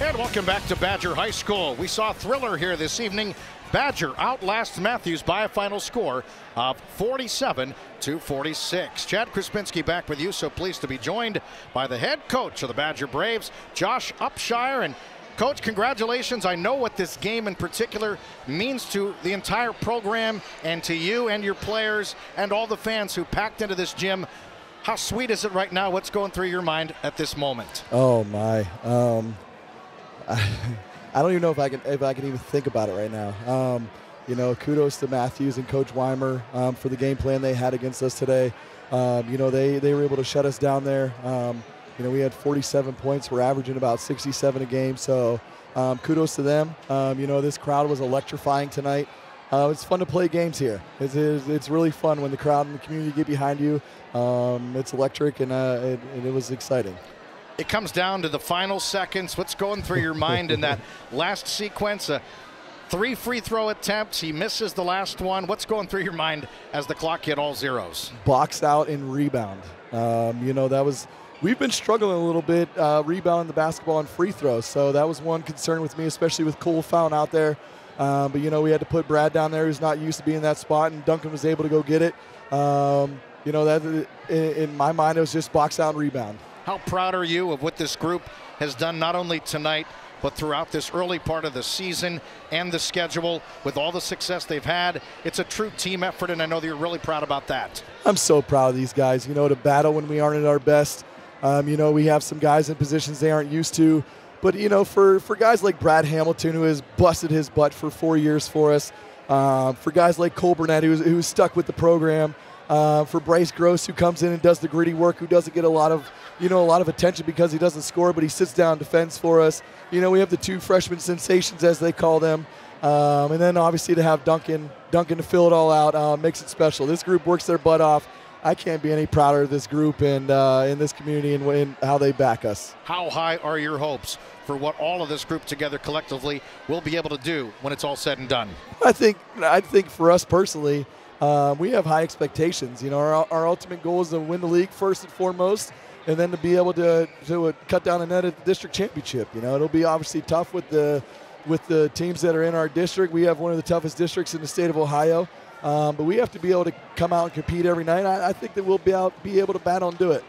And welcome back to Badger High School. We saw thriller here this evening. Badger outlasts Mathews by a final score of 47 to 46. Chad Krispinsky back with you, so pleased to be joined by the head coach of the Badger Braves, Josh Upshire. And coach, congratulations. I know what this game in particular means to the entire program and to you and your players and all the fans who packed into this gym. How sweet is it right now? What's going through your mind at this moment? Oh my. Um, I, don't even know if I can if I can even think about it right now. Um, you know, kudos to Mathews and Coach Weimer um, for the game plan they had against us today. Um, you know, they, they were able to shut us down there. Um, you know, we had 47 points. We're averaging about 67 a game. So um, kudos to them. Um, you know, this crowd was electrifying tonight. Uh, it's fun to play games here. It's, it's, it's, really fun when the crowd and the community get behind you. It's electric, and, uh, it, and it was exciting it comes down to the final seconds. What's going through your mind in that last sequence? Uh, three free throw attempts. He misses the last one. What's going through your mind as the clock hit all zeros? Boxed out and rebound. Um, you know, that was. We've been struggling a little bit uh, rebounding the basketball and free throws, so that was one concern with me, especially with Cole Fountain out there. Um, but you know, we had to put Brad down there, who's not used to being in that spot, and Duncan was able to go get it. Um, you know, that in, in my mind, it was just box out and rebound. How proud are you of what this group has done not only tonight, but throughout this early part of the season and the schedule with all the success they've had. It's a true team effort, and I know that you're really proud about that. I'm so proud of these guys. You know, to battle when we aren't at our best. Um, you know, we have some guys in positions they aren't used to. But, you know, for, for guys like Brad Hamilton, who has busted his butt for four years for us, uh, for guys like Cole Burnett, who's, who's stuck with the program, uh, for Bryce Gross, who comes in and does the gritty work, who doesn't get a lot of you know, a lot of attention because he doesn't score, but he sits down defense for us. You know, we have the two freshman sensations, as they call them. Um, and then obviously to have Duncan, Duncan to fill it all out uh, makes it special. This group works their butt off. I can't be any prouder of this group and uh, in this community and, and how they back us. How high are your hopes for what all of this group together collectively will be able to do when it's all said and done? I think I think for us personally, uh, we have high expectations. You know, our, our ultimate goal is to win the league first and foremost and then to be able to to cut down the net at the district championship. You know, it'll be obviously tough with the with the teams that are in our district. We have one of the toughest districts in the state of Ohio, um, but we have to be able to come out and compete every night. I, I think that we'll be out be able to battle and do it.